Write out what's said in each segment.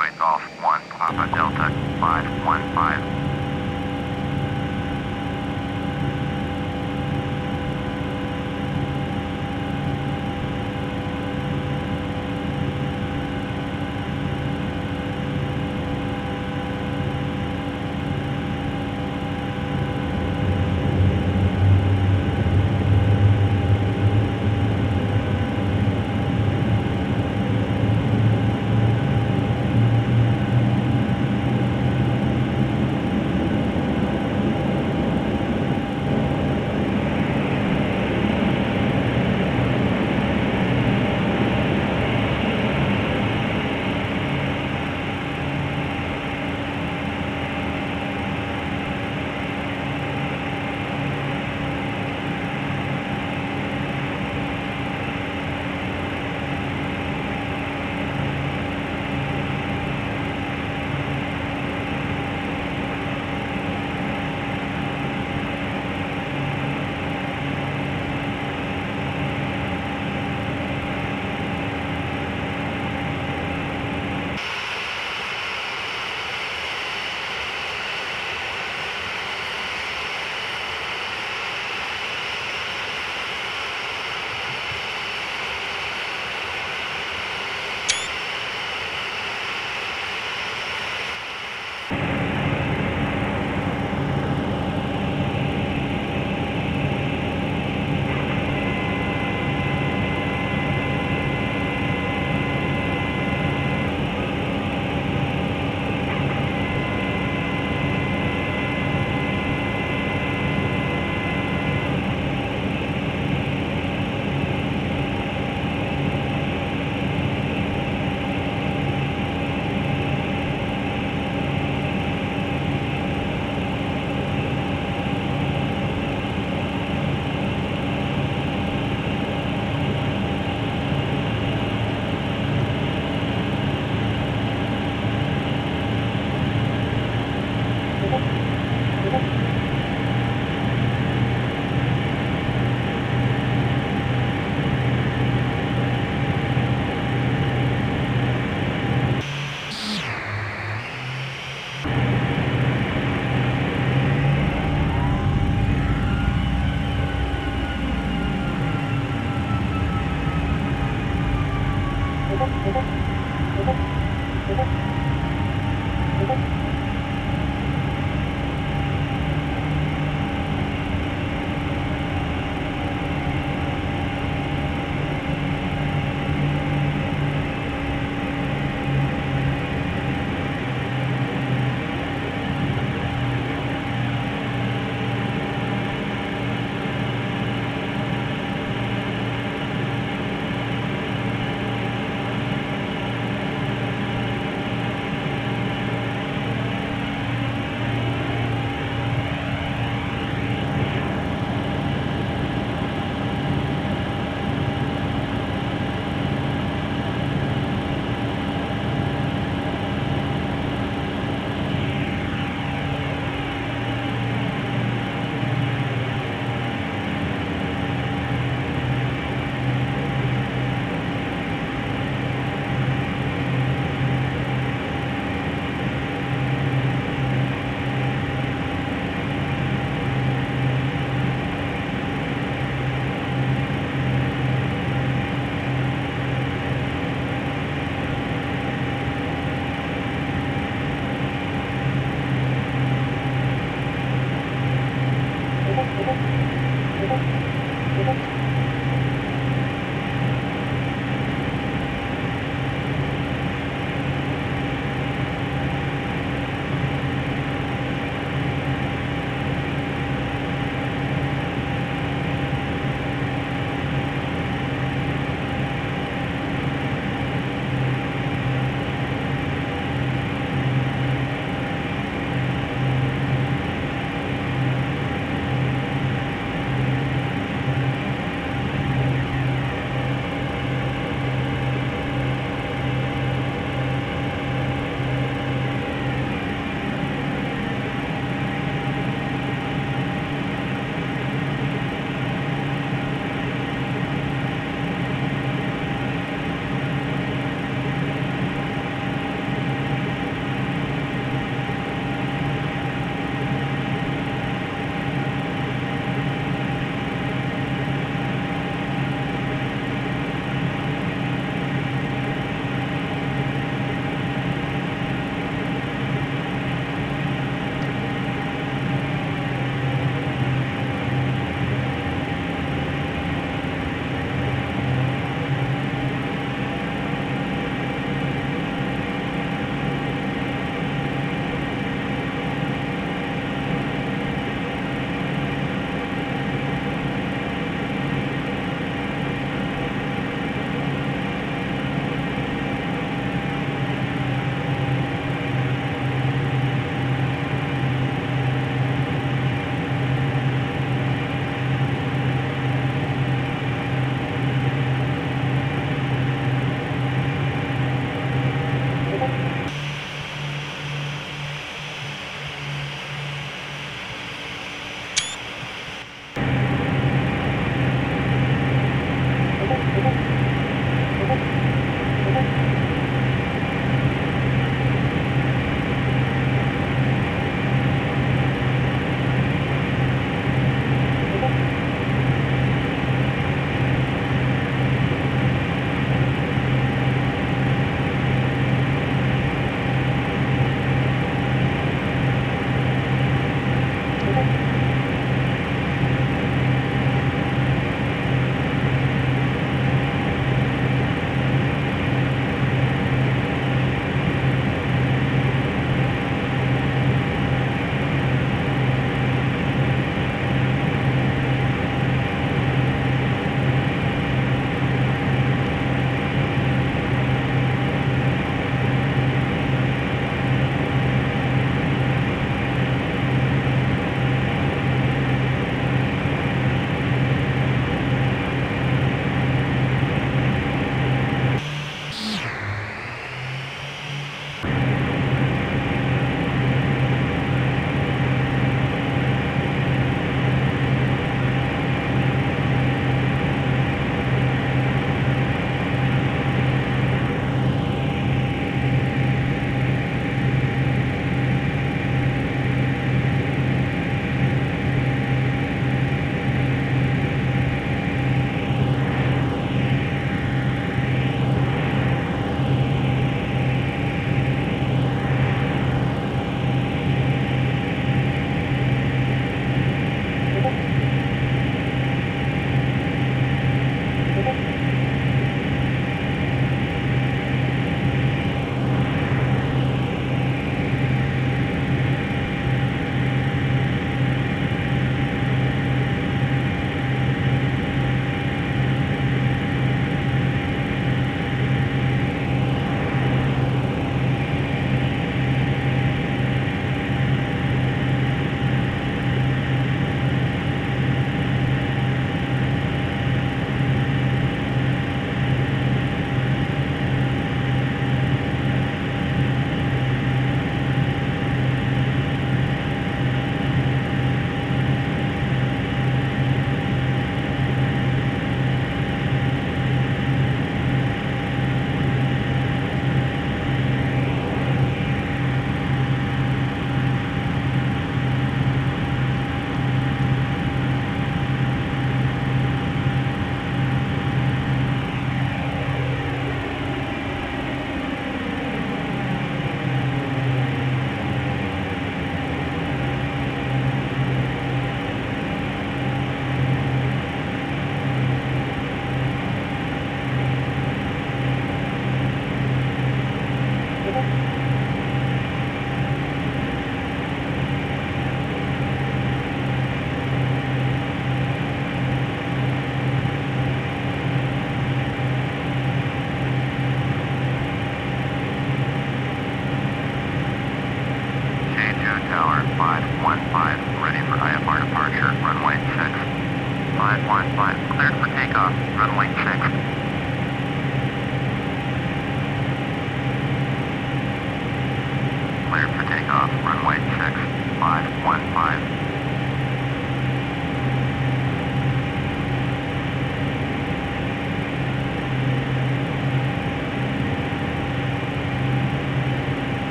taxiway Golf 1 Papa Delta 515.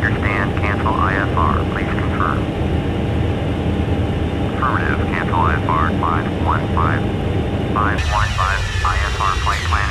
Understand. Cancel IFR. Please confirm. Affirmative. Cancel IFR 515. 515. IFR flight plan.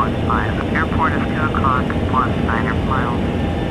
515. Airport is 2 o'clock, 1 niner miles.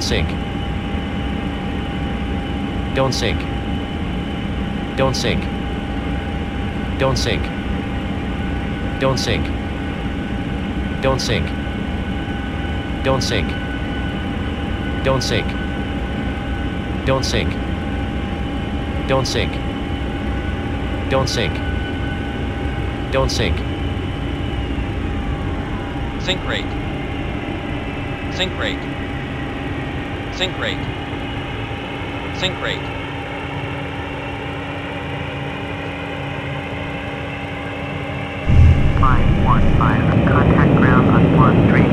Don't sink. Don't sink. Don't sink. Don't sink. Don't sink. Don't sink. Don't sink. Don't sink. Don't sink. Don't sink. Don't sink. Don't sink. Sink rate. Sink rate. Sink rate. Sink rate. Five one five. Contact ground on one three